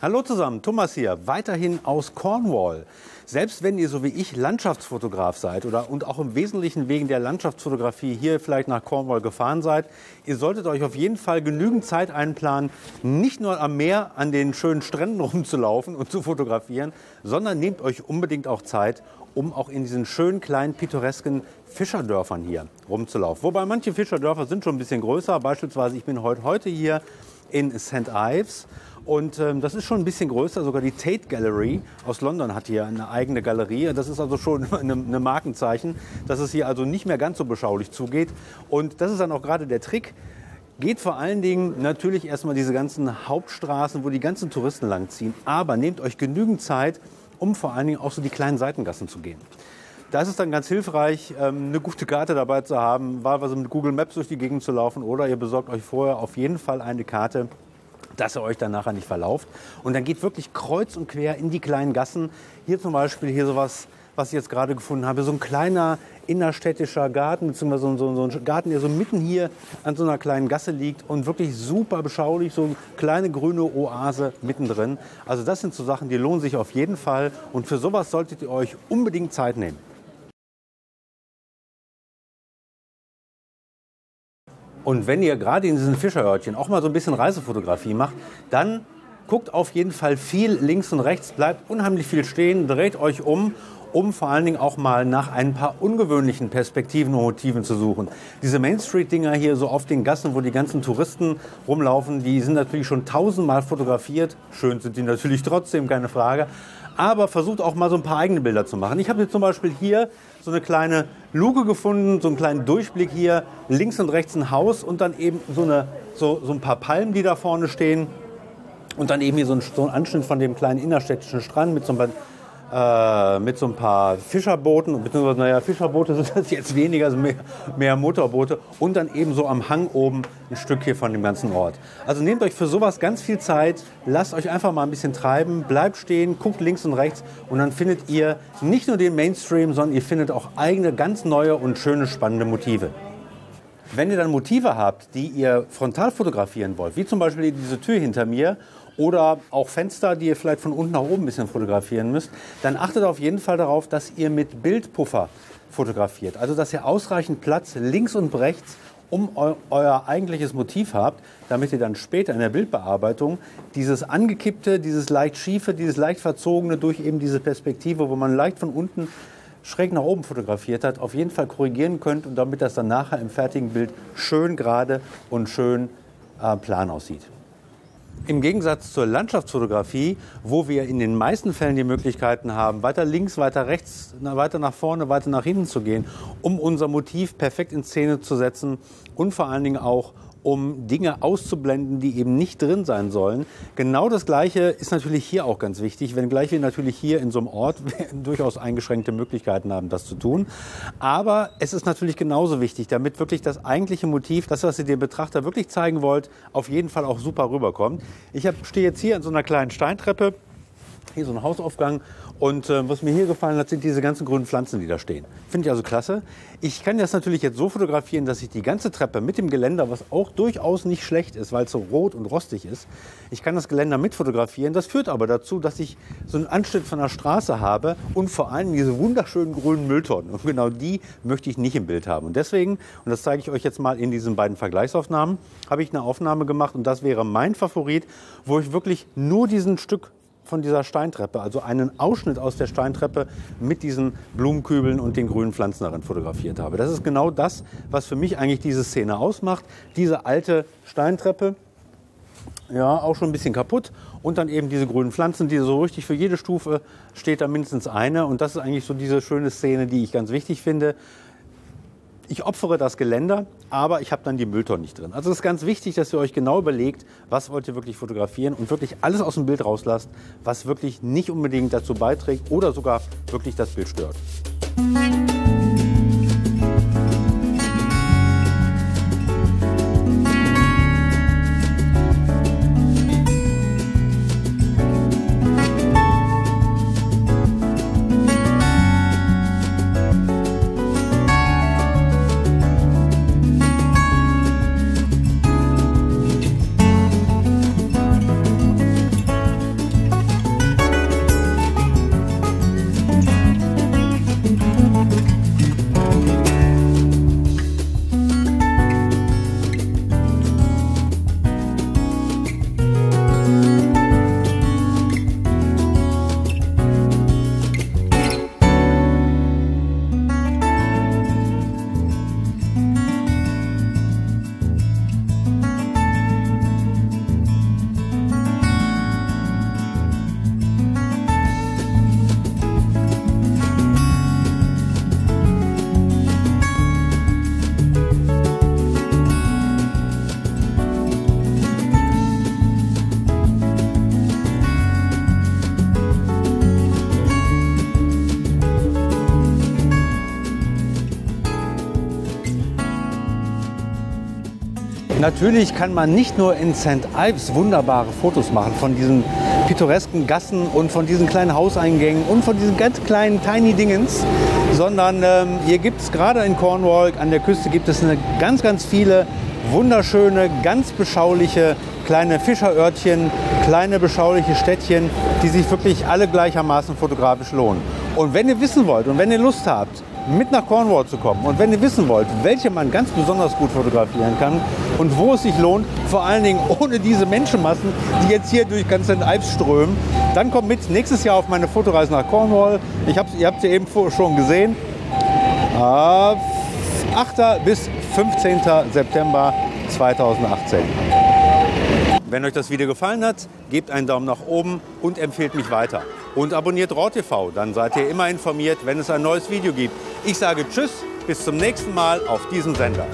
Hallo zusammen, Thomas hier, weiterhin aus Cornwall. Selbst wenn ihr so wie ich Landschaftsfotograf seid oder und auch im Wesentlichen wegen der Landschaftsfotografie hier vielleicht nach Cornwall gefahren seid, ihr solltet euch auf jeden Fall genügend Zeit einplanen, nicht nur am Meer an den schönen Stränden rumzulaufen und zu fotografieren, sondern nehmt euch unbedingt auch Zeit, um auch in diesen schönen kleinen pittoresken Fischerdörfern hier rumzulaufen. Wobei manche Fischerdörfer sind schon ein bisschen größer. Beispielsweise ich bin heute, heute hier in St. Ives und ähm, das ist schon ein bisschen größer. Sogar die Tate Gallery aus London hat hier eine eigene Galerie. Das ist also schon eine, eine Markenzeichen, dass es hier also nicht mehr ganz so beschaulich zugeht. Und das ist dann auch gerade der Trick. Geht vor allen Dingen natürlich erstmal diese ganzen Hauptstraßen, wo die ganzen Touristen langziehen. Aber nehmt euch genügend Zeit, um vor allen Dingen auch so die kleinen Seitengassen zu gehen. Da ist es dann ganz hilfreich, ähm, eine gute Karte dabei zu haben, wahlweise mit Google Maps durch die Gegend zu laufen oder ihr besorgt euch vorher auf jeden Fall eine Karte, dass ihr euch dann nachher nicht verlauft. Und dann geht wirklich kreuz und quer in die kleinen Gassen. Hier zum Beispiel hier sowas, was ich jetzt gerade gefunden habe, so ein kleiner innerstädtischer Garten, beziehungsweise so, so, so ein Garten, der so mitten hier an so einer kleinen Gasse liegt und wirklich super beschaulich, so eine kleine grüne Oase mittendrin. Also das sind so Sachen, die lohnen sich auf jeden Fall und für sowas solltet ihr euch unbedingt Zeit nehmen. Und wenn ihr gerade in diesen Fischerörtchen auch mal so ein bisschen Reisefotografie macht, dann guckt auf jeden Fall viel links und rechts, bleibt unheimlich viel stehen, dreht euch um, um vor allen Dingen auch mal nach ein paar ungewöhnlichen Perspektiven und Motiven zu suchen. Diese Main Street-Dinger hier so auf den Gassen, wo die ganzen Touristen rumlaufen, die sind natürlich schon tausendmal fotografiert. Schön sind die natürlich trotzdem, keine Frage. Aber versucht auch mal so ein paar eigene Bilder zu machen. Ich habe jetzt zum Beispiel hier so eine kleine Luke gefunden, so einen kleinen Durchblick hier, links und rechts ein Haus und dann eben so, eine, so, so ein paar Palmen, die da vorne stehen. Und dann eben hier so ein, so ein Anschnitt von dem kleinen innerstädtischen Strand mit so ein äh, mit so ein paar Fischerbooten, beziehungsweise, naja, Fischerboote sind das jetzt weniger, also mehr, mehr Motorboote und dann eben so am Hang oben ein Stück hier von dem ganzen Ort. Also nehmt euch für sowas ganz viel Zeit, lasst euch einfach mal ein bisschen treiben, bleibt stehen, guckt links und rechts und dann findet ihr nicht nur den Mainstream, sondern ihr findet auch eigene, ganz neue und schöne, spannende Motive. Wenn ihr dann Motive habt, die ihr frontal fotografieren wollt, wie zum Beispiel diese Tür hinter mir oder auch Fenster, die ihr vielleicht von unten nach oben ein bisschen fotografieren müsst, dann achtet auf jeden Fall darauf, dass ihr mit Bildpuffer fotografiert. Also dass ihr ausreichend Platz links und rechts um eu euer eigentliches Motiv habt, damit ihr dann später in der Bildbearbeitung dieses angekippte, dieses leicht schiefe, dieses leicht verzogene durch eben diese Perspektive, wo man leicht von unten schräg nach oben fotografiert hat, auf jeden Fall korrigieren könnt und damit das dann nachher im fertigen Bild schön gerade und schön äh, plan aussieht. Im Gegensatz zur Landschaftsfotografie, wo wir in den meisten Fällen die Möglichkeiten haben, weiter links, weiter rechts, weiter nach vorne, weiter nach hinten zu gehen, um unser Motiv perfekt in Szene zu setzen und vor allen Dingen auch um Dinge auszublenden, die eben nicht drin sein sollen. Genau das Gleiche ist natürlich hier auch ganz wichtig, wenngleich wir natürlich hier in so einem Ort durchaus eingeschränkte Möglichkeiten haben, das zu tun. Aber es ist natürlich genauso wichtig, damit wirklich das eigentliche Motiv, das, was ihr dem Betrachter wirklich zeigen wollt, auf jeden Fall auch super rüberkommt. Ich stehe jetzt hier an so einer kleinen Steintreppe, hier so ein Hausaufgang und äh, was mir hier gefallen hat, sind diese ganzen grünen Pflanzen, die da stehen. Finde ich also klasse. Ich kann das natürlich jetzt so fotografieren, dass ich die ganze Treppe mit dem Geländer, was auch durchaus nicht schlecht ist, weil es so rot und rostig ist, ich kann das Geländer mit fotografieren. Das führt aber dazu, dass ich so einen Anschnitt von der Straße habe und vor allem diese wunderschönen grünen Mülltonnen. Und genau die möchte ich nicht im Bild haben. Und deswegen, und das zeige ich euch jetzt mal in diesen beiden Vergleichsaufnahmen, habe ich eine Aufnahme gemacht und das wäre mein Favorit, wo ich wirklich nur diesen Stück von dieser Steintreppe, also einen Ausschnitt aus der Steintreppe mit diesen Blumenkübeln und den grünen Pflanzen darin fotografiert habe. Das ist genau das, was für mich eigentlich diese Szene ausmacht. Diese alte Steintreppe, ja, auch schon ein bisschen kaputt. Und dann eben diese grünen Pflanzen, die so richtig für jede Stufe steht da mindestens eine. Und das ist eigentlich so diese schöne Szene, die ich ganz wichtig finde ich opfere das Geländer, aber ich habe dann die Mülltonnen nicht drin. Also es ist ganz wichtig, dass ihr euch genau überlegt, was wollt ihr wirklich fotografieren und wirklich alles aus dem Bild rauslasst, was wirklich nicht unbedingt dazu beiträgt oder sogar wirklich das Bild stört. Natürlich kann man nicht nur in St. Ives wunderbare Fotos machen von diesen pittoresken Gassen und von diesen kleinen Hauseingängen und von diesen ganz kleinen tiny Dingens, sondern ähm, hier gibt es gerade in Cornwall an der Küste gibt es eine ganz, ganz viele wunderschöne, ganz beschauliche kleine Fischerörtchen, kleine beschauliche Städtchen, die sich wirklich alle gleichermaßen fotografisch lohnen. Und wenn ihr wissen wollt und wenn ihr Lust habt, mit nach Cornwall zu kommen und wenn ihr wissen wollt, welche man ganz besonders gut fotografieren kann und wo es sich lohnt, vor allen Dingen ohne diese Menschenmassen, die jetzt hier durch ganz den Alps strömen, dann kommt mit nächstes Jahr auf meine Fotoreise nach Cornwall. Ich hab's, ihr habt sie eben schon gesehen. 8. bis 15. September 2018. Wenn euch das Video gefallen hat, gebt einen Daumen nach oben und empfehlt mich weiter. Und abonniert RAW dann seid ihr immer informiert, wenn es ein neues Video gibt. Ich sage Tschüss, bis zum nächsten Mal auf diesem Sender.